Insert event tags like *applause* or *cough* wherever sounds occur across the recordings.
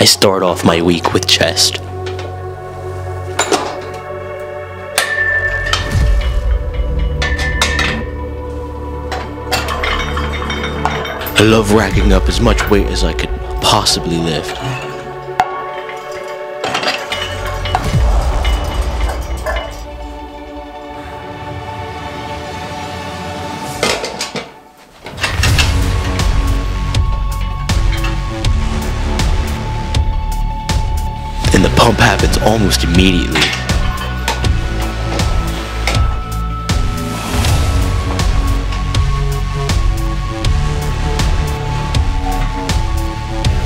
I start off my week with chest. I love racking up as much weight as I could possibly lift. Pump happens almost immediately.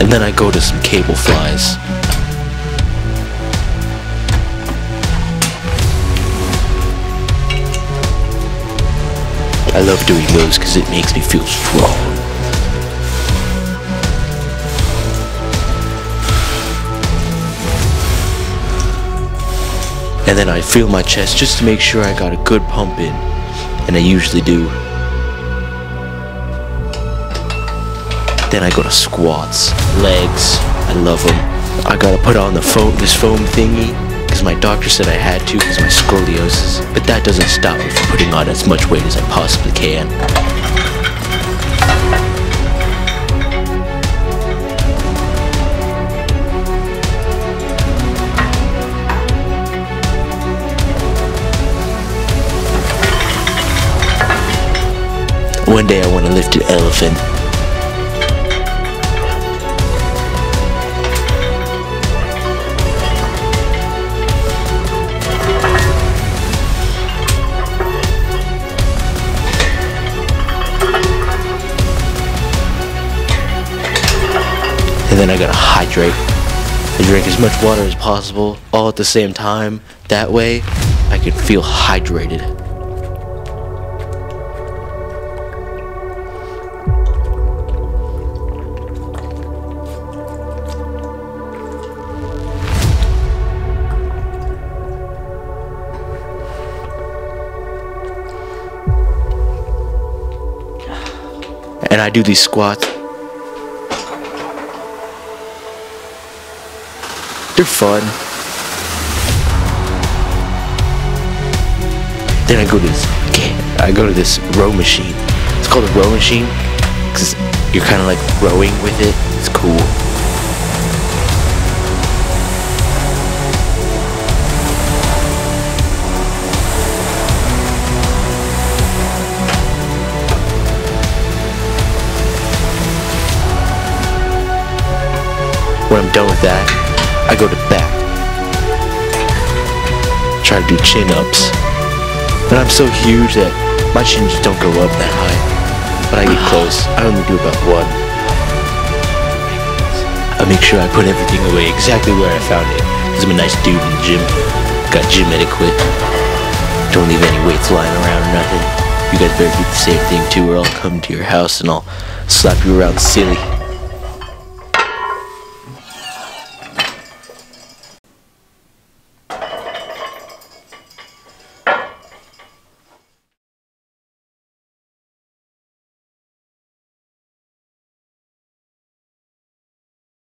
And then I go to some cable flies. I love doing those because it makes me feel strong. And then I feel my chest just to make sure I got a good pump in. And I usually do. Then I go to squats, legs. I love them. I gotta put on the foam, this foam thingy, because my doctor said I had to because my scoliosis. But that doesn't stop me from putting on as much weight as I possibly can. One day I want to lift an elephant. And then I gotta hydrate. I drink as much water as possible, all at the same time. That way, I can feel hydrated. And I do these squats. They're fun. Then I go to this, I go to this row machine. It's called a row machine because you're kind of like rowing with it. It's cool. When I'm done with that, I go to back. Try to do chin ups. But I'm so huge that my chin just don't go up that high. But I get *sighs* close. I only do about one. I make sure I put everything away exactly where I found it. Because I'm a nice dude in the gym. Got gym etiquette. Don't leave any weights lying around or nothing. You guys better do the same thing too or I'll come to your house and I'll slap you around silly.